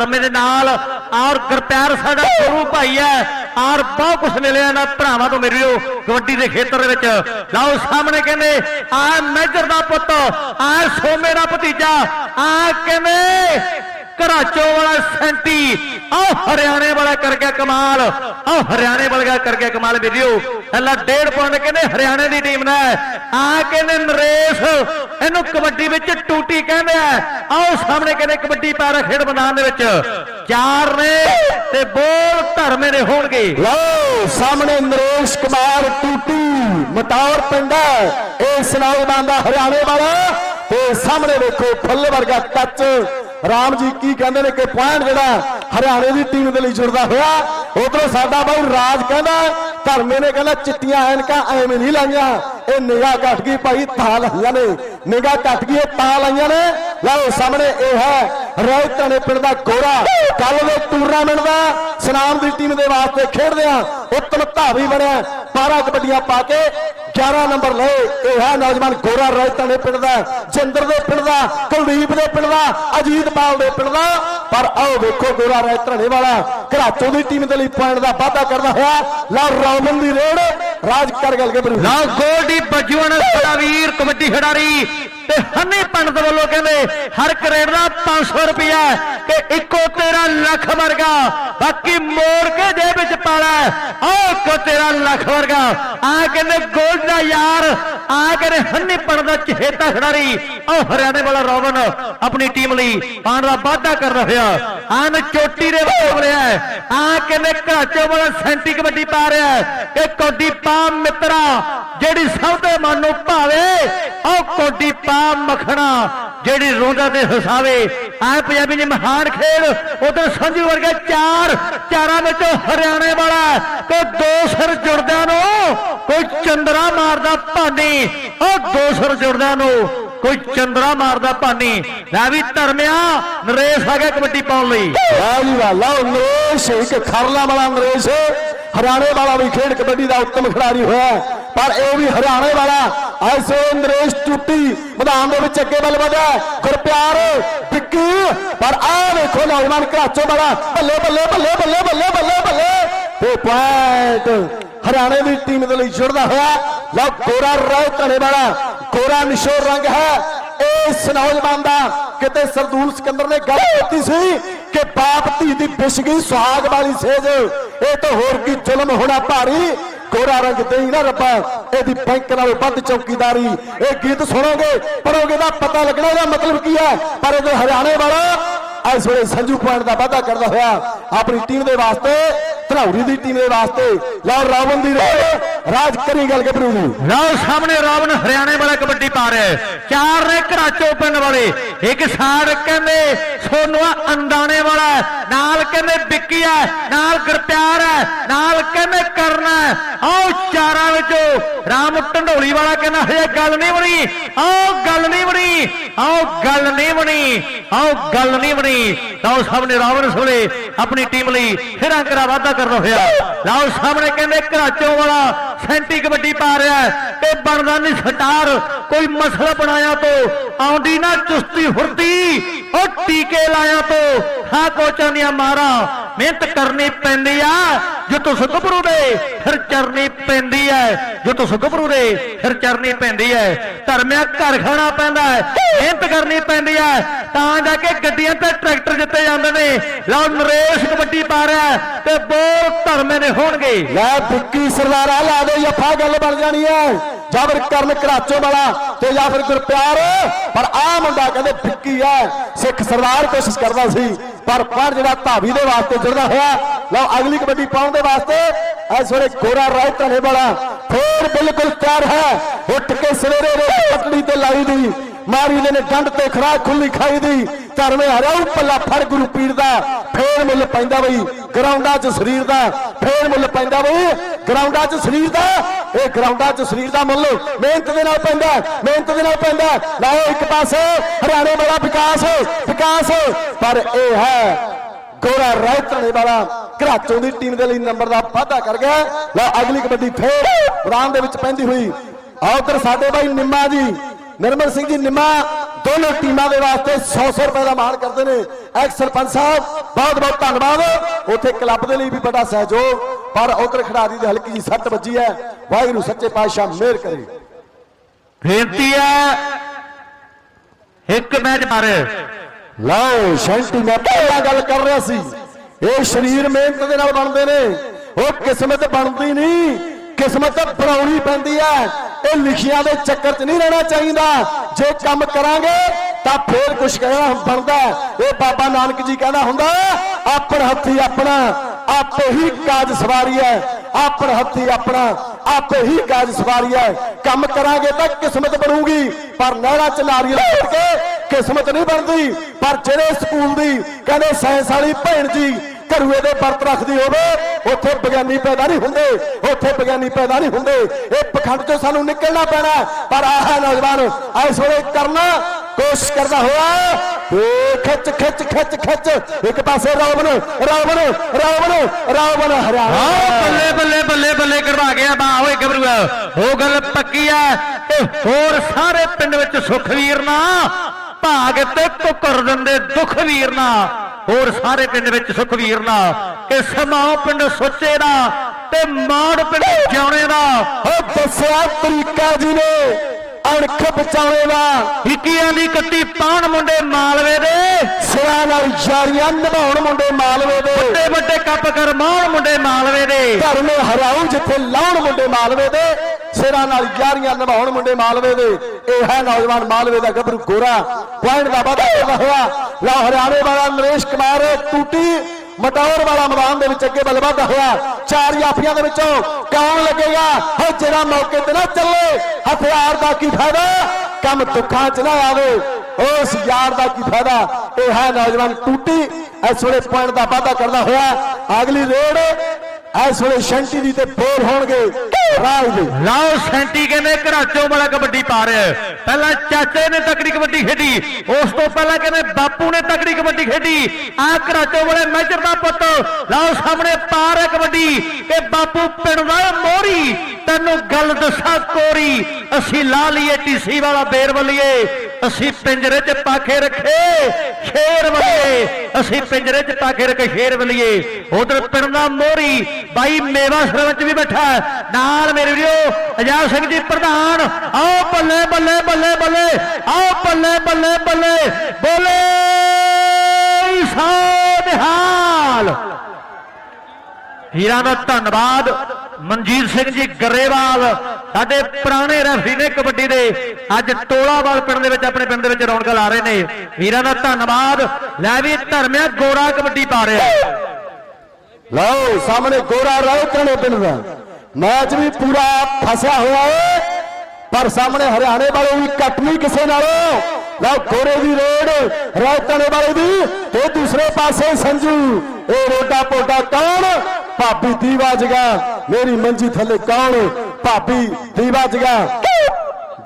ਧਰਮੇ ਦੇ ਨਾਲ। ਔਰ ਗੁਰਪਿਆਰ ਸਾਡਾ ਗੁਰੂ ਭਾਈ ਹੈ। ਔਰ ਬਹੁਤ ਕੁਝ ਮਿਲਿਆ ਇਹਨਾਂ ਭਰਾਵਾਂ ਤੋਂ ਮਿਲਿਓ ਕਬੱਡੀ ਦੇ ਖੇਤਰ ਦੇ ਵਿੱਚ। ਲਓ ਸਾਹਮਣੇ ਕਹਿੰਦੇ ਆ ਮੇਜਰ ਦਾ ਪੁੱਤ ਆ ਸੋਮੇ ਦਾ ਭਤੀਜਾ ਆ ਕਹਿੰਦੇ ਘਰਾਚੋ ਵਾਲਾ ਸੈਂਟੀ। ਆ ਹਰਿਆਣੇ ਵਾਲਾ ਕਰ ਗਿਆ ਕਮਾਲ। ਆ ਹਰਿਆਣੇ ਵਾਲਾ ਕਰ ਗਿਆ ਕਮਾਲ ਵੀਡੀਓ। ਅੱਲਾ ਡੇਢ ਪੁਆਇੰਟ ਕਹਿੰਦੇ ਹਰਿਆਣੇ ਦੀ ਟੀਮ ਨੇ। ਆ ਕਹਿੰਦੇ ਨਰੇਸ਼। ਇਹਨੂੰ ਕਬੱਡੀ ਵਿੱਚ ਟੂਟੀ ਕਹਿੰਦੇ ਆ। ਆਓ ਸਾਹਮਣੇ ਕਹਿੰਦੇ ਕਬੱਡੀ ਪੈਰਾ ਖੇਡ ਮੈਦਾਨ ਦੇ ਵਿੱਚ। ਚਾਰ ਨੇ ਤੇ ਬੋਲ ਧਰਮੇ ਨੇ ਹੋਣਗੇ। ਲਓ, ਸਾਹਮਣੇ ਨਰੇਸ਼ ਕੁਮਾਰ ਟੂਟੀ ਮਤੌਰ ਪਿੰਡ ਹੈ। ਇਹ ਸਨੌਜਵਾਨ ਦਾ ਹਰਿਆਣੇ ਵਾਲਾ। ਤੇ ਸਾਹਮਣੇ ਵੇਖੋ ਫੁੱਲ ਵਰਗਾ ਟੱਚ। ਰਾਮ ਜੀ ਕੀ ਕਹਿੰਦੇ ਨੇ ਕਿ ਪੁਆਇੰਟ ਜਿਹੜਾ ਹਰਿਆਣੇ ਦੀ ਟੀਮ ਦੇ ਲਈ ਜੁੜਦਾ ਹੋਇਆ, ਉਧਰੋਂ ਸਾਡਾ ਬਾਈ ਰਾਜ ਕਹਿੰਦਾ, ਧਰਮੇ ਨੇ ਕਹਿੰਦਾ, ਚਿੱਟੀਆਂ ਐਨਕਾਂ ਐਵੇਂ ਨਹੀਂ ਲਾਈਆਂ, ਇਹ ਨਿਗਾਹ ਘਟ ਗਈ ਭਾਈ ਤਾਂ ਲਾਈਆਂ ਨੇ, ਨਿਗਾਹ ਘਟ ਗਈ, ਇਹ ਤਾਂ ਲਾਈਆਂ ਨੇ। ਲਓ ਸਾਹਮਣੇ ਇਹ ਹੈ ਰੋਹਿਤਾਂ ਦੇ ਪਿੰਡ ਦਾ ਗੋਰਾ ਕੱਲ ਦੇ ਟੂਰਨਾਮੈਂਟ ਦਾ, ਸਨਾਮ ਦੀ ਟੀਮ ਦੇ ਵਾਸਤੇ ਖੇਡਦੇ ਆ, ਉੱਤਮ ਧਾਵੀ ਬਣਿਆ 12 ਕਬੱਡੀਆਂ ਪਾ ਕੇ 11 ਨੰਬਰ ਲਏ। ਇਹ ਹੈ ਨੌਜਵਾਨ ਗੋਰਾ ਰੋਹਿਤਾਂ ਪਿੰਡ ਦਾ, ਜਿੰਦਰ ਦੇ ਪਿੰਡ ਦਾ, ਕੁਲਦੀਪ ਦੇ ਪਿੰਡ ਦਾ ਅਜੀਤਪਾਲ ਦੇ ਪਿੰਡ ਦਾ। ਪਰ ਆਓ ਵੇਖੋ ਗੋਰਾ ਰੋਹਿਤਾਂ ਵਾਲਾ, ਘਰਾਚੋਂ ਦੀ ਟੀਮ ਦੇ ਲਈ ਪੁਆਇੰਟ ਦਾ ਵਾਅਦਾ ਕਰਦਾ ਹੋਇਆ। ਲਾ ਰੌਮਨ ਦੀ ਰੇਡ, ਰਾਜ ਕਰਗਲ ਕੇ ਬਰੂ ਲਓ ਗੋਲਡੀ ਬੱਜੂਣ ਸਾਡਾ ਵੀਰ, ਕਬੱਡੀ ਖਿਡਾਰੀ ਤੇ ਹੰਨੇ ਪੰਡਤ ਵੱਲੋਂ ਕਹਿੰਦੇ, ਹਰ ਕਰੇਡ ਦਾ 500 ਰੁਪਇਆ ਕਿ ਇੱਕੋ ਤੇਰਾ ਲੱਖ ਵਰਗਾ, ਬਾਕੀ ਮੋੜ ਕੇ ਦੇ ਵਿੱਚ ਪਾਲਾ ਆ ਇੱਕੋ ਤੇਰਾ ਲੱਖ ਵਰਗਾ। ਆ ਕਹਿੰਦੇ, ਗੋਲਡ ਦਾ ਯਾਰ, ਆ ਕਹਿੰਦੇ ਹੰਨੇ ਪੰਡਤ ਦਾ ਚਹੇਤਾ ਖਿਡਾਰੀ ਉਹ ਹਰਿਆਣੇ ਵਾਲਾ ਰੋਵਨ ਆਪਣੀ ਟੀਮ ਲਈ ਪਾਣ ਦਾ ਵਾਅਦਾ ਕਰਦਾ ਹੋਇਆ ਆਨ ਚੋਟੀ ਦੇ ਵਿੱਚ ਰਿਹਾ ਆ ਕਹਿੰਦੇ ਘਾਚੋ ਵਾਲਾ ਸੈਂਟੀ ਕਬੱਡੀ ਪਾ ਰਿਹਾ ਹੈ। ਕਿ ਕੋਡੀ ਪਾ ਮਿੱਤਰਾ, ਜਿਹੜੀ ਸਭ ਦੇ ਮਨ ਨੂੰ ਭਾਵੇ ਉਹ ਕੋਡੀ ਪਾ ਮੱਖਣਾ, ਜਿਹੜੀ ਰੋਂਦਾ ਤੇ ਹਸਾਵੇ। ਆ ਪੰਜਾਬੀ ਨੇ ਮਹਾਨ ਖੇਡ, ਉਧਰ ਸੰਜੂ ਵਰਗੇ ਚਾਰ, ਚਾਰਾਂ ਵਿੱਚੋਂ ਹਰਿਆਣੇ ਵਾਲਾ ਤੇ ਦੋ ਸਿਰ ਜੁੜਦਿਆਂ ਨੂੰ, ਕੋਈ ਚੰਦਰਾ ਮਾਰਦਾ ਭਾਨੀ। ਉਹ ਦੋ ਸਿਰ ਜੁੜਦਿਆਂ ਨੂੰ, ਕੋਈ ਚੰਦਰਾ ਮਾਰਦਾ ਭਾਨੀ। ਲੈ ਵੀ ਧਰਮਿਆ, ਨਰੇਸ਼ ਆ ਗਿਆ ਕਬੱਡੀ ਪਾਉਣ ਲਈ। ਵਾਹ ਜੀ ਵਾਹ ਲਓ ਨਰੇਸ਼ ਇੱਕ ਖਰਲਾ ਵਾਲਾ ਨਰੇਸ਼। ਹਰਿਆਣੇ ਵਾਲਾ ਵੀ ਖੇਡ ਕਬੱਡੀ ਦਾ ਉੱਤਮ ਖਿਡਾਰੀ ਹੋਇਆ ਪਰ ਇਹ ਵੀ ਹਰਿਆਣੇ ਵਾਲਾ ਐਸੇ ਨਰੇਸ਼ ਟੁੱਟੀ ਮੈਦਾਨ ਦੇ ਵਿੱਚ ਅੱਗੇ ਵੱਲ ਵਧਿਆ ਗੁਰਪਿਆਰ ਵਿੱਕੀ ਪਰ ਆਹ ਵੇਖੋ ਨੌਜਵਾਨ ਘਰਾਚੋ ਵਾਲਾ ਬੱਲੇ ਬੱਲੇ ਬੱਲੇ ਬੱਲੇ ਬੱਲੇ ਬੱਲੇ ਬੱਲੇ। ਤੇ ਪੁਆਇੰਟ ਹਰਿਆਣੇ ਦੀ ਟੀਮ ਦੇ ਲਈ ਜੁੜਦਾ ਹੋਇਆ ਲਓ, ਗੋਰਾ ਰਾਏ ਧਣੇ ਵਾਲਾ, ਗੋਰਾ ਨਿਸ਼ੋਰ ਰੰਗ ਹੈ। ਇਸ ਨੌਜਵਾਨ ਦਾ ਕਿਤੇ ਸਰਦੂਲ ਸਿਕੰਦਰ ਨੇ ਗੱਲ ਕੀਤੀ ਸੀ ਕਿ ਬਾਪ ਧੀ ਦੀ ਵਿਛ ਗਈ ਸੁਹਾਗ ਵਾਲੀ ਸੇਜ ਇਹ ਤਾਂ ਹੋਰ ਕੀ ਜ਼ੁਲਮ ਹੋਣਾ ਭਾਰੀ। ਕੋਰਾ ਰੰਗ ਦੇਈ ਨਾ ਰੱਬਾ, ਇਹਦੀ ਬੈਂਕ ਨਾਲੋਂ ਵੱਧ ਚੌਕੀਦਾਰੀ। ਇਹ ਗੀਤ ਸੁਣੋਗੇ, ਪੜੋਗੇ ਦਾ ਪਤਾ ਲੱਗਣਾ ਇਹਦਾ ਮਤਲਬ ਕੀ ਹੈ। ਪਰ ਇਹਦੇ ਹਰਿਆਣੇ ਵਾਲਾ ਇਸ ਵੇਲੇ ਸੰਜੂ ਪੁਆਇੰਟ ਦਾ ਵਾਅਦਾ ਕਰਦਾ ਹੋਇਆ, ਆਪਣੀ ਟੀਮ ਦੇ ਵਾਸਤੇ ਧਨੌਰੀ ਦੀ ਟੀਮ ਦੇ ਵਾਸਤੇ ਲਓ ਰਾਵਣ ਦੀ ਰਾਜ ਕਰੀ ਗੱਲ ਗੱਭਰੂ ਨੂੰ ਲਓ ਸਾਹਮਣੇ ਰਾਵਣ ਹਰਿਆਣੇ ਵਾਲਾ ਕਬੱਡੀ ਪਾ ਰਿਹਾ ਹੈ। ਚਾਰ ਨੇ ਘਰਾਚੋ ਪਿੰਡ ਵਾਲੇ। ਇੱਕ ਸਾੜ ਕਹਿੰਦੇ ਸੋਨੂਆ ਅੰਦਾਣੇ ਵਾਲਾ ਨਾਲ ਕਹਿੰਦੇ ਵਿੱਕੀ ਹੈ। ਨਾਲ ਗੁਰਪਿਆਰ ਹੈ। ਨਾਲ ਕਹਿੰਦੇ ਕਰਨਾ ਆਓ ਚਾਰਾਂ ਵਿੱਚੋਂ ਰਾਮ ਢੰਡੋਲੀ ਵਾਲਾ ਕਹਿੰਦਾ, ਹਜੇ ਗੱਲ ਨਹੀਂ ਬਣੀ। ਆਓ ਗੱਲ ਨਹੀਂ ਬਣੀ। ਆਓ ਗੱਲ ਨਹੀਂ ਬਣੀ। ਆਓ ਗੱਲ ਨਹੀਂ ਬਣੀ। ਲਓ ਸਾਹਮਣੇ ਰਾਵਣ ਸੋਲੇ ਆਪਣੀ ਟੀਮ ਲਈ ਫਿਰ ਅੰਕਰਾ ਵਾਧਾ ਕਰਦਾ ਹੋਇਆ ਲਓ ਸਾਹਮਣੇ ਕਹਿੰਦੇ ਘਰਾਚੋ ਵਾਲਾ ਸੈਂਟੀ ਕਬੱਡੀ ਪਾ ਰਿਹਾ ਹੈ ਤੇ ਬਣਦਾ ਨਹੀਂ ਸਟਾਰ। ਕੋਈ ਮਸਲਾ ਬਣਾਇਆ ਤੋਂ, ਆਉਂਦੀ ਨਾ ਚੁਸਤੀ ਫੁਰਤੀ ਉਹ ਟੀਕੇ ਲਾਇਆ ਤੋ। ਹਾਂ ਕੋਚਾਂ ਦੀਆਂ ਮਾਰਾਂ। ਮਿਹਨਤ ਕਰਨੀ ਪੈਂਦੀ ਆ, ਜੋ ਤੁਸ ਗੱਭਰੂ ਦੇ, ਫਿਰ ਚਰਨੀ ਪੈਂਦੀ ਹੈ ਜੋ ਤੁਸ ਗੱਭਰੂ ਦੇ, ਫਿਰ ਚਰਨੀ ਪੈਂਦੀ ਹੈ ਧਰਮਿਆ ਘਰ ਖਾਣਾ ਪੈਂਦਾ ਹੈ ਮਿਹਨਤ ਕਰਨੀ ਪੈਂਦੀ ਹੈ ਤਾਂ ਜਾ ਕੇ ਗੱਡੀਆਂ ਤੇ ਟਰੈਕਟਰ ਜਿੱਤੇ ਜਾਂਦੇ ਨੇ। ਲਓ ਨਰੇਸ਼ ਕਬੱਡੀ ਪਾ ਰਿਹਾ ਤੇ ਬੋਲ ਧਰਮੇ ਦੇ ਹੋਣਗੇ। ਲੈ ਵਿੱਕੀ ਸਰਦਾਰਾ, ਲਾ ਦੇ, ਜੱਫਾ, ਗੱਲ ਬਣ ਜਾਣੀ ਹੈ ਜਾਂ ਫਿਰ ਕਰਨ ਘਰਾਚੋ ਵਾਲਾ ਤੇ ਜਾਂ ਫਿਰ ਗੁਰਪਿਆਰ। ਪਰ ਆ ਮੁੰਡਾ ਕਹਿੰਦੇ ਫਿੱਕੀ ਹੈ। ਸਿੱਖ ਸਰਦਾਰ ਕੋਸ਼ਿਸ਼ ਕਰਦਾ ਸੀ, ਪਰ ਪਰ ਜਿਹੜਾ ਧਾਵੀ ਦੇ ਵਾਸਤੇ ਜੁੜਦਾ ਹੋਇਆ, ਲਓ ਅਗਲੀ ਕਬੱਡੀ ਪਾਉਣ ਦੇ ਵਾਸਤੇ ਇਸ ਵੇਲੇ ਗੋਰਾ ਰਾਏ ਧਨੇ ਵਾਲਾ ਫੇਰ ਬਿਲਕੁਲ ਤਿਆਰ ਹੈ। ਉੱਠ ਕੇ ਸਵੇਰੇ ਰੋਟੀ ਪਤਲੀ ਤੇ ਲਾਈ ਦੀ। ਮਾਰੀ ਨੇ ਡੰਡ ਤੇ ਖਰਾ ਖੁੱਲੀ ਖਾਈ ਦੀ। ਧਰਮੇ ਹਰਿਆਉ ਪੱਲਾ ਫੜ ਗੁਰੂ ਪੀਰ ਦਾ। ਫੇਰ ਮੁੱਲ ਪੈਂਦਾ ਬਈ, ਗਰਾਊਂਡਾਂ 'ਚ ਸਰੀਰ ਦਾ। ਫੇਰ ਮੁੱਲ ਪੈਂਦਾ ਬਈ, ਗਰਾਊਂਡਾਂ 'ਚ ਸਰੀਰ ਦਾ। ਇਹ ਗਰਾਊਂਡਾਂ 'ਚ ਸਰੀਰ ਦਾ ਮੁੱਲ ਮਿਹਨਤ ਦੇ ਨਾਲ ਪੈਂਦਾ ਮਿਹਨਤ ਦੇ ਨਾਲ ਪੈਂਦਾ ਲਾਓ ਇੱਕ ਪਾਸੇ ਹਰਿਆਣੇ ਵਾਲਾ ਵਿਕਾਸ ਵਿਕਾਸ। ਪਰ ਇਹ ਹੈ, ਗੋਰਾ ਰਾਇਤਣੇ ਵਾਲਾ ਘਰਾਚੋਂ ਦੀ ਟੀਮ ਦੇ ਲਈ ਨੰਬਰ ਦਾ ਵਾਧਾ ਕਰ ਗਿਆ ਲਓ ਅਗਲੀ ਕਬੱਡੀ ਫੇਰ ਮੈਦਾਨ ਦੇ ਵਿੱਚ ਪੈਂਦੀ ਹੋਈ। ਆਓ ਸਾਡੇ ਬਾਈ ਨਿੰਮਾ ਜੀ। ਨਿਰਮਲ ਸਿੰਘ ਜੀ ਨਿੰਮਾ ਦੋਨੋਂ ਟੀਮਾਂ ਦੇ ਵਾਸਤੇ 100-100 ਰੁਪਏ ਦਾ ਮਾਣ ਕਰਦੇ ਨੇ। ਐਕਸ ਸਰਪੰਚ ਸਾਹਿਬ ਬਹੁਤ ਬਹੁਤ ਧੰਨਵਾਦ। ਉੱਥੇ ਕਲੱਬ ਦੇ ਲਈ ਵੀ ਵੱਡਾ ਸਹਿਯੋਗ ਪਰ ਉਧਰ ਖਿਡਾਰੀ ਦੀ ਹਲਕੀ ਜੀ ਸੱਟ ਵੱਜੀ ਹੈ। ਵਾਹਿਗੁਰੂ ਸੱਚੇ ਪਾਤਸ਼ਾਹ ਮਿਹਰ ਕਰੇ। ਬੇਨਤੀ ਹੈ ਇੱਕ ਮੈਚ ਮਾਰੇ। ਲਓ ਸ਼ੈਂਟੀ ਮੈਂ ਪਹਿਲਾਂ ਗੱਲ ਕਰ ਰਿਹਾ ਸੀ। ਇਹ ਸਰੀਰ ਮਿਹਨਤ ਦੇ ਨਾਲ ਬਣਦੇ ਨੇ। ਉਹ ਕਿਸਮਤ ਬਣਦੀ ਨਹੀਂ। ਕਿਸਮਤ ਬਣਾਉਣੀ ਪੈਂਦੀ ਹੈ। ਇਹ ਲਿਖੀਆਂ ਦੇ ਚੱਕਰ 'ਚ ਨਹੀਂ ਰਹਿਣਾ ਚਾਹੀਦਾ। ਜੇ ਕੰਮ ਕਰਾਂਗੇ, ਤਾਂ ਫੇਰ ਕੁਝ ਕਹਿਣਾ ਬਣਦਾ ਇਹ ਬਾਬਾ ਨਾਨਕ ਜੀ ਕਹਿੰਦਾ ਹੁੰਦਾ ਆਪਣ ਹੱਥੀ ਆਪਣਾ, ਆਪੇ ਹੀ ਕਾਜ ਸਵਾਰੀ ਹੈ। ਆਪਣ ਹੱਥੀ ਆਪਣਾ, ਆਪੇ ਹੀ ਕਾਜ ਸਵਾਰੀ ਹੈ। ਕੰਮ ਕਰਾਂਗੇ ਤਾਂ ਕਿਸਮਤ ਬਣੂਗੀ। ਪਰ ਨਹਿਰਾਂ 'ਚ ਨਾਰੀਅਲ ਤੋੜ ਕੇ ਕਿਸਮਤ ਨਹੀਂ ਬਣਦੀ। ਪਰ ਜਿਹੜੇ ਸਕੂਲ ਦੀ ਕਹਿੰਦੇ ਸਾਇੰਸ ਵਾਲੀ ਭੈਣ ਜੀ ਘਰੂਏ ਦੇ ਵਰਤ ਰੱਖਦੀ ਹੋਵੇ, ਉੱਥੇ ਵਿਗਿਆਨੀ ਪੈਦਾ ਨਹੀਂ ਹੁੰਦੇ, ਉੱਥੇ ਵਿਗਿਆਨੀ ਪੈਦਾ ਨਹੀਂ ਹੁੰਦੇ। ਇਹ ਪਖੰਡ ਤੋਂ ਸਾਨੂੰ ਨਿਕਲਣਾ ਪੈਣਾ ਪਰ ਆਹ ਨੌਜਵਾਨ, ਇਸ ਵੇਲੇ ਕਰਨਾ ਕੋਸ਼ਿਸ਼ ਕਰਦਾ ਹੋਇਆ ਖਿੱਚ ਖਿੱਚ ਖਿੱਚ ਖਿੱਚ। ਇੱਕ ਪਾਸੇ ਰਾਵਣ ਰਾਵਣ ਰਾਵਣ ਰਾਵਣ ਹਰਿਆਣਾ। ਬੱਲੇ ਬੱਲੇ ਬੱਲੇ ਬੱਲੇ ਕਰਵਾ ਗਿਆ ਬਾ ਓਏ ਗੱਭਰੂਆ ਉਹ ਗੱਲ ਪੱਕੀ ਐ ਤੇ ਹੋਰ ਸਾਰੇ ਪਿੰਡ ਵਿੱਚ ਸੁਖਵੀਰ ਨਾ ਭਾਗ ਤੇ ਕੁਕਰ ਦਿੰਦੇ ਦੁੱਖ ਵੀਰ ਨਾ। ਹੋਰ ਸਾਰੇ ਪਿੰਡ ਵਿੱਚ ਸੁਖਵੀਰ ਨਾ ਕਿ ਸਮਾਓ ਪਿੰਡ ਸੁੱਚੇ ਦਾ ਤੇ ਮਾੜ ਪਿੰਡ ਜਿਉਣੇ ਦਾ। ਉਹ ਦੱਸਿਆ ਤਰੀਕਾ ਜੀ ਨੇ ਅਣਖ ਬਚਾਉਣੇ ਦਾ। ਇੱਕੀਆਂ ਦੀ ਕੱਤੀ ਪਾਣ ਮੁੰਡੇ ਮਾਲਵੇ ਦੇ। ਸਿਰਾਂ ਨਾਲ ਯਾਰੀਆਂ ਨਿਭਾਉਣ ਮੁੰਡੇ ਮਾਲਵੇ ਦੇ। ਵੱਡੇ ਵੱਡੇ ਕੱਪ ਕਰਮਾਉਣ ਮੁੰਡੇ ਮਾਲਵੇ ਦੇ। ਘਰ ਨੂੰ ਹਰਾਉ ਜਿੱਥੇ ਲਾਉਣ ਮੁੰਡੇ ਮਾਲਵੇ ਦੇ। ਸਿਰਾਂ ਨਾਲ ਯਾਰੀਆਂ ਨਿਭਾਉਣ ਮੁੰਡੇ ਮਾਲਵੇ ਦੇ। ਇਹ ਹੈ ਨੌਜਵਾਨ ਮਾਲਵੇ ਦਾ ਗੱਭਰੂ ਗੋਰਾ। ਪੁਆਇੰਟ ਦਾ ਵਾਧਾ ਹੋਇਆ। ਲਾ ਹਰਿਆਣੇ ਵਾਲਾ ਨਰੇਸ਼ ਕੁਮਾਰ ਟੂਟੀ ਮਟੌਰ ਵਾਲਾ ਮੈਦਾਨ ਦੇ ਵਿੱਚ ਅੱਗੇ ਵੱਲ ਵਧਦਾ ਹੋਇਆ। ਚਾਰ ਜਾਫੀਆਂ ਦੇ ਵਿੱਚੋਂ ਕੌਣ ਲੱਗੇਗਾ? ਹੋ ਜਿਹੜਾ ਮੌਕੇ ਤੇ ਨਾ ਚੱਲੇ, ਹਥਿਆਰ ਦਾ ਕੀ ਫਾਇਦਾ? ਕੰਮ ਦੁੱਖਾਂ 'ਚ ਨਾ ਆਵੇ। ਉਸ ਯਾਰ ਦਾ ਕੀ ਫਾਇਦਾ? ਇਹ ਹੈ ਨੌਜਵਾਨ ਟੂਟੀ। ਇਸ ਵੇਲੇ ਪੁਆਇੰਟ ਦਾ ਵਾਧਾ ਕਰਦਾ ਹੋਇਆ। ਅਗਲੀ ਰੇਡ ਇਸ ਵੇਲੇ ਸ਼ੰਟੀ ਦੀ ਤੇ ਬੋਲ ਹੋਣਗੇ ਰਾਜ ਦੇ। ਲਾਓ ਸੈਂਟੀ ਕਹਿੰਦੇ ਘਰਾਚੋਂ ਵਾਲਾ ਕਬੱਡੀ ਪਾ ਰਿਹਾ ਪਹਿਲਾਂ ਚਾਚੇ ਨੇ ਤਕੜੀ ਕਬੱਡੀ ਖੇਡੀ, ਉਸ ਤੋਂ ਪਹਿਲਾਂ ਕਹਿੰਦੇ ਬਾਪੂ ਨੇ ਤਕੜੀ ਕਬੱਡੀ ਖੇਡੀ। ਆ ਘਰਾਚੋਂ ਵਾਲੇ ਮੇਜਰ ਦਾ ਪੁੱਤ, ਲਾਓ ਸਾਹਮਣੇ ਪਾ ਰਿਹਾ ਕਬੱਡੀ। ਕਿ ਬਾਪੂ ਪਿੰਡ ਦਾ ਮੋਰੀ, ਤੈਨੂੰ ਗੱਲ ਦੱਸਾਂ ਕੋਰੀ, ਅਸੀਂ ਲਾ ਲਈਏ ਟੀਸੀ ਵਾਲਾ ਬੇਰ ਵੱਲੀਏ। ਅਸੀਂ ਪਿੰਜਰੇ 'ਚ ਪਾਖੇ ਰੱਖੇ, ਸ਼ੇਰ ਵਲੀਏ ਅਸੀਂ ਪਿੰਜਰੇ 'ਚ ਪਾਖੇ ਰੱਖੇ, ਸ਼ੇਰ ਵਲੀਏ ਉਧਰ ਪਿੰਡ ਦਾ ਮੋਰੀ ਬਾਈ ਮੇਵਾ ਸਰਵੰਚ ਵੀ ਬੈਠਾ ਨਾਲ ਮੇਰੇ ਵੀਰੋ ਅਜਾਬ ਸਿੰਘ ਜੀ ਪ੍ਰਧਾਨ। ਆਓ ਬੱਲੇ ਬੱਲੇ ਬੱਲੇ ਬੱਲੇ। ਆਓ ਬੱਲੇ ਬੱਲੇ ਬੱਲੇ। ਬੋਲੇ ਸਾਧਹਾਲ ਹੀਰਾਂ ਦਾ ਧੰਨਵਾਦ। ਮਨਜੀਤ ਸਿੰਘ ਜੀ ਗਰੇਵਾਲ। ਸਾਡੇ ਪੁਰਾਣੇ ਰੈਫਰੀ ਨੇ ਕਬੱਡੀ ਦੇ ਅੱਜ ਟੋਲਾਵਾਲ ਪਿੰਡ ਦੇ ਵਿੱਚ, ਆਪਣੇ ਪਿੰਡ ਦੇ ਵਿੱਚ ਰੌਣਕ ਲਾ ਰਹੇ ਨੇ। ਹੀਰਾਂ ਦਾ ਧੰਨਵਾਦ। ਲੈ ਵੀ ਧਰਮਿਆ ਗੋਰਾ ਕਬੱਡੀ ਪਾ ਰਿਹਾ। ਲਓ, ਸਾਹਮਣੇ ਗੋਰਾ ਰਾਉ ਕਰਨੇ ਪਿੰਡ ਦਾ? ਮੈਚ ਵੀ ਪੂਰਾ ਫਸਿਆ ਹੋਇਆ ਏ, ਪਰ ਸਾਹਮਣੇ ਹਰਿਆਣੇ ਵਾਲੇ ਵੀ ਕੱਟ ਨਹੀਂ ਕਿਸੇ ਨਾਲੋਂ। ਲਓ, ਗੋਰੇ ਦੀ ਰੋਡ ਰਾਉਤਣੇ ਵਾਲੇ ਦੀ? ਤੇ ਦੂਸਰੇ ਪਾਸੇ ਸੰਜੂ, ਇਹ ਰੋਡਾ ਪੋਟਾ ਕੌਣ? ਭਾਬੀ ਦੀਵਾ ਜਗਾ, ਮੇਰੀ ਮੰਜੀ ਥੱਲੇ ਕੌਣ? ਭਾਬੀ ਦੀਵਾ ਜਗਾ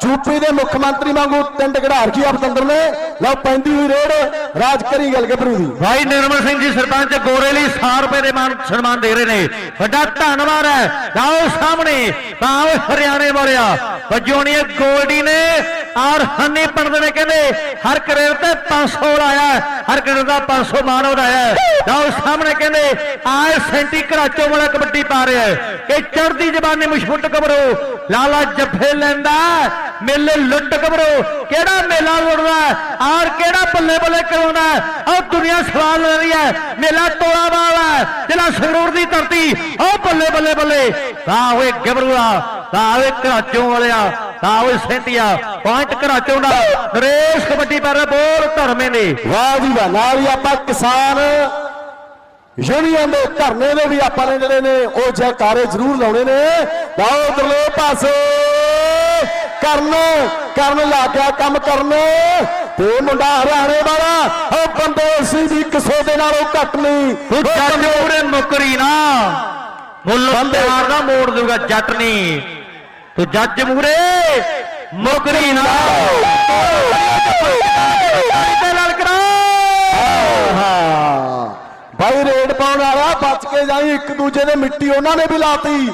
ਯੂਪੀ ਦੇ ਮੁੱਖ ਮੰਤਰੀ ਵਾਂਗੂ ਟਿੰਡ ਘੜਾਰ ਕੀ ਪਤੰਦਰ ਨੇ? ਲਓ, ਪੈਂਦੀ ਹੋਈ ਰੇਡ, ਰਾਜ ਕਰੀ ਗੱਲ ਗੱਭਰੂ ਦੀ। ਭਾਈ ਨਿਰਮਲ ਸਿੰਘ ਜੀ, ਸਰਪੰਚ ਗੋਰੇ ਲਈ 100 ਰੁਪਏ ਦੇ ਮਾਨ ਸਨਮਾਨ ਦੇ ਰਹੇ ਨੇ। ਵੱਡਾ ਧੰਨਵਾਦ ਹੈ। ਲਾਓ ਸਾਹਮਣੇ ਬਾਹ ਹਰਿਆਣੇ ਵਾਲਿਆ। ਵਜੋਣੀ ਗੋਲਡੀ ਨੇ ਔਰ ਹੰਨੀ ਪਿੰਡ ਨੇ ਕਹਿੰਦੇ, ਹਰ ਕਰੇਰ ਤੇ 500 ਲਾਇਆ ਹਰ ਕਰੇਰ ਦਾ 500 ਮਾਨ ਵਧਾਇਆ ਹੈ। ਲਾਓ ਸਾਹਮਣੇ ਕਹਿੰਦੇ ਆਰ ਸੈਂਟੀ ਘਰਾਚੋਂ ਵਾਲਾ ਕਬੱਡੀ ਪਾ ਰਿਹਾ ਹੈ ਕਿ ਚੜਦੀ ਜ਼ਬਾਨੀ ਮੁਸ਼ਫੁੱਟ ਕਬਰੋ ਲਾਲਾ ਜੱਫੇ ਲੈਂਦਾ ਮੇਲੇ ਲੁੱਟ ਕਬਰੋ ਕਿਹੜਾ ਮੇਲਾ ਲੁੱਟਦਾ ਔਰ ਕਿਹੜਾ ਬੱਲੇ ਬੱਲੇ ਕਰਾਉਂਦਾ ਉਹ ਦੁਨੀਆ ਸਵਾਲ ਲੈ ਰਹੀ ਹੈ। ਮੇਲਾ ਤੋਲਾ ਵਾਲਾ ਜਿਹੜਾ ਸੰਗਰੂਰ ਦੀ ਧਰਤੀ, ਉਹ ਬੱਲੇ ਬੱਲੇ ਬੱਲੇ। ਵਾਹ ਓਏ ਗਬਰੂਆ ਵਾਹ ਓਏ ਘਰਾਚੋਂ ਵਾਲਿਆ ਵਾਹ ਓਏ ਸੈਂਟੀਆ ਪੁਆਇੰਟ ਘਰਾਚੋਂ ਦਾ ਨਰੇਸ਼ ਕਬੱਡੀ ਪਰ ਬੋਲ ਧਰਮੇ ਨੇ। ਵਾਹ ਜੀ ਵਾਹ। ਨਾਲ ਹੀ ਆਪਾਂ ਕਿਸਾਨ ਯੂਨੀਅਨ ਦੇ ਧਰਨੇ ਦੇ ਵੀ ਆਪਾਂ ਨੇ ਜਿਹੜੇ ਨੇ, ਉਹ ਜੈਕਾਰੇ ਜ਼ਰੂਰ ਲਾਉਣੇ ਨੇ। ਲਾਓ ਉਧਰਲੇ ਪਾਸੇ। ਕਰਨ ਕਰਨ ਲਾ ਗਿਆ ਕੰਮ ਕਰਨ। ਤੇ ਮੁੰਡਾ ਹਰਿਆਣੇ ਵਾਲਾ ਉਹ ਬੰਦੇ ਸੀ ਵੀ ਕਿਸੇ ਦੇ ਨਾਲੋਂ ਘੱਟ ਨਹੀਂ। ਤੂੰ ਜੱਜ ਉਹਨੇ ਮੁਕਰੀ ਨਾ। ਮੁੱਲ ਪਿਆਰ ਦਾ ਮੋੜ ਦੂਗਾ ਜੱਟ ਨਹੀਂ ਤੂੰ ਜੱਜ ਮੂਰੇ ਮੁਕਰੀ ਨਾ। ਤੇ ਲਲਕਰਾ ਹਾਂ। ਭਾਈ ਰੇਡ ਪਾਉਣ ਵਾਲਾ ਬਚ ਕੇ ਜਾਈ ਇੱਕ ਦੂਜੇ ਦੇ ਮਿੱਟੀ ਉਹਨਾਂ ਨੇ ਵੀ ਲਾਤੀ।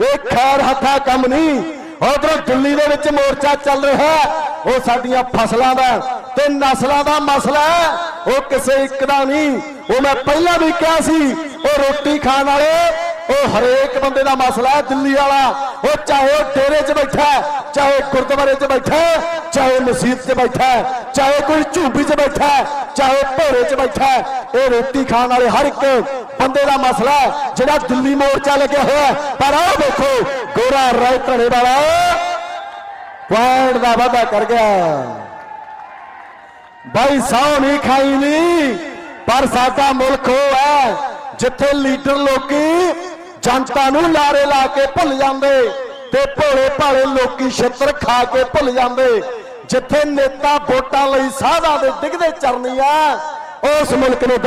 ਇਹ ਖੈਰ ਹੱਥਾ ਕੰਮ ਨਹੀਂ। ਉਧਰੋਂ ਦਿੱਲੀ ਦੇ ਵਿੱਚ ਮੋਰਚਾ ਚੱਲ ਰਿਹਾ ਉਹ ਸਾਡੀਆਂ ਫਸਲਾਂ ਦਾ ਤੇ ਨਸਲਾਂ ਦਾ ਮਸਲਾ ਹੈ। ਉਹ ਕਿਸੇ ਇੱਕ ਦਾ ਨਹੀਂ। ਉਹ ਮੈਂ ਪਹਿਲਾਂ ਵੀ ਕਿਹਾ ਸੀ, ਉਹ ਰੋਟੀ ਖਾਣ ਵਾਲੇ ਉਹ ਹਰੇਕ ਬੰਦੇ ਦਾ ਮਸਲਾ ਹੈ ਦਿੱਲੀ ਵਾਲਾ। ਉਹ ਚਾਹੇ ਉਹ ਡੇਰੇ 'ਚ ਬੈਠਾ ਚਾਹੇ ਗੁਰਦੁਆਰੇ 'ਚ ਬੈਠਾ ਚਾਹੇ ਮਸਜਿਦ 'ਚ ਬੈਠਾ ਚਾਹੇ ਕੋਈ ਝੂੰਬੀ 'ਚ ਬੈਠਾ ਚਾਹੇ ਭੋਰੇ 'ਚ ਬੈਠਾ ਹੈ, ਇਹ ਰੋਟੀ ਖਾਣ ਵਾਲੇ ਹਰ ਇੱਕ ਬੰਦੇ ਦਾ ਮਸਲਾ ਜਿਹੜਾ ਦਿੱਲੀ ਮੋਰਚਾ ਲੱਗਿਆ ਹੋਇਆ ਪਰ ਆਹ ਦੇਖੋ ਗੋਰਾ ਰਾਏ ਧਣੇ ਵਾਲਾ ਪੁਆਇੰਟ ਦਾ ਵਾਅਦਾ ਕਰ ਗਿਆ। ਬਾਈ ਸਾਹ ਨਹੀਂ ਖਾਈ ਨਹੀਂ ਪਰ ਸਾਡਾ ਮੁਲਕ ਉਹ ਹੈ ਜਿੱਥੇ ਲੀਡਰ ਲੋਕੀ ਜਨਤਾ ਨੂੰ ਲਾਰੇ ਲਾ ਕੇ ਭੁੱਲ ਜਾਂਦੇ ਤੇ ਭੋਲੇ ਭਾਲੇ ਲੋਕੀ ਛਿੱਤਰ ਖਾ ਕੇ ਭੁੱਲ ਜਾਂਦੇ। ਜਿੱਥੇ ਨੇਤਾ ਵੋਟਾਂ ਲਈ ਸਾਧਾਂ ਦੇ ਡਿੱਗਦੇ ਚਰਨੀ ਆ ਉਸ ਮੁਲਕ ਨੂੰ